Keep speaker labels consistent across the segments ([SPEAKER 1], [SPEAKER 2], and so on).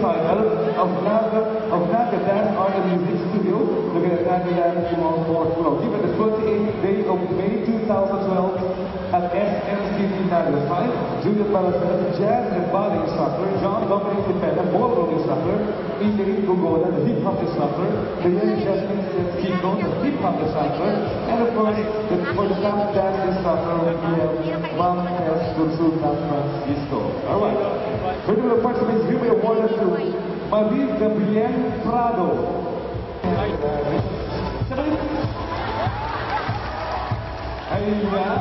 [SPEAKER 1] Naga, of Naga Dance Art and Music Studio located at Naga Dance Mall fourth floor. Given the 28th day of May 2012 at SMCT Naga Site, Julia Palacios, jazz and ballet instructor, John Dominic Tipena, ballroom instructor, Ingrid Gugola, the hip-hop instructor, Diane Jasmine Kiko, the hip-hop instructor, and of course, the, for the dance instructor, we have Mom S. Francisco. All right. We're going to first please give me a award to Marie Gabriel Prado. Ayan.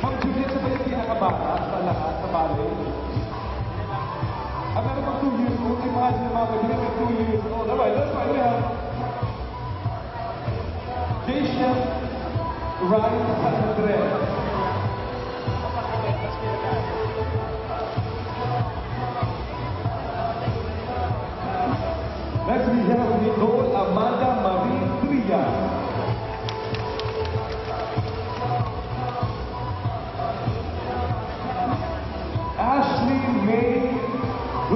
[SPEAKER 1] Ma'am Juliet, sa ba yung pinakabata sa lahat sa ballet? Ah, meron pang 2 years old. Imagine mga kaibigan may 2 years old. Alright, that's fine. We have Jasia Ryan San Andres.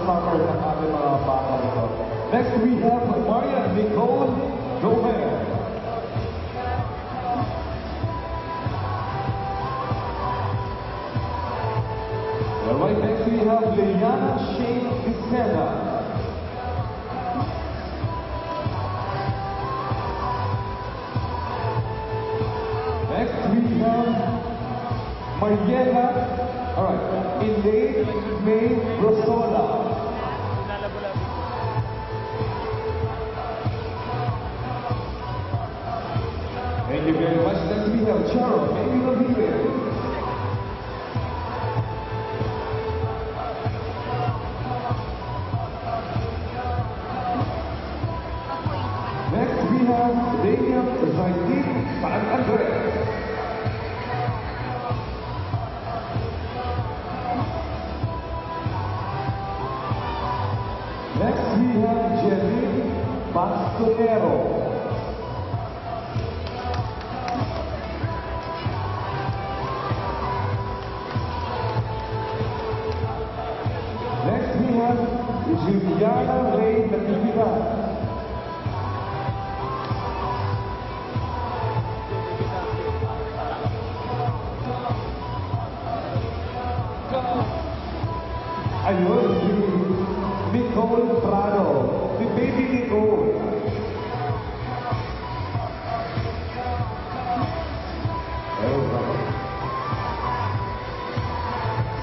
[SPEAKER 1] Ating mga bata. Next we have Maria Nicole Noel. Alright, next we have Liliana Shane Vicena. Next we have Mariela, alright, Elaine May Rosola. Much. Next we have Charo Baby Ramirez. Next we have Damian Zaidin San Andres. Next we have Jenny Bastonero. Ray Natividad. Ayun, si Nicole Prado. Si Baby Nicole.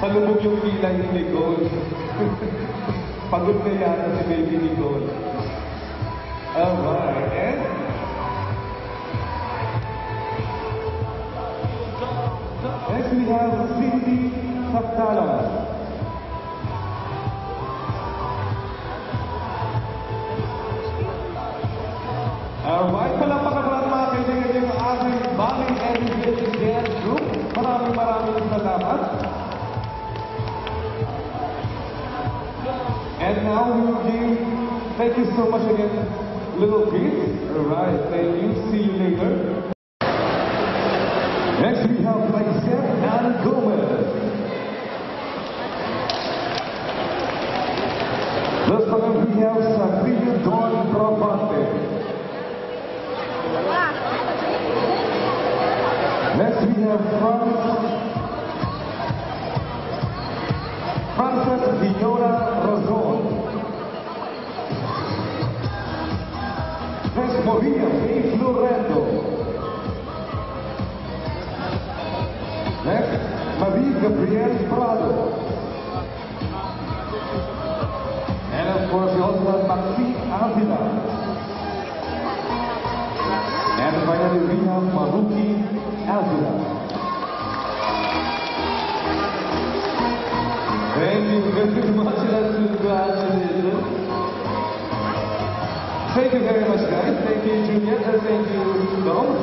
[SPEAKER 1] Ayun, yung kilay ni Nicole. Pagod na yata si Baby Nicole. Next we have Cindy Saptalas. Now we will give, thank you so much again, little bit. Alright, thank you. See you later. Next we have Lysette Ann Gomez. Last time we have Sabrina Dawn Provante. Next we have Franz, Next Marie Gabrielle Prado. And of course we also have Maxine Avila. And finally we have Maruki Avila. Thank you very much. Let's congratulations. Thank you very much, guys. Thank you, Junior. and Thank you, Dom.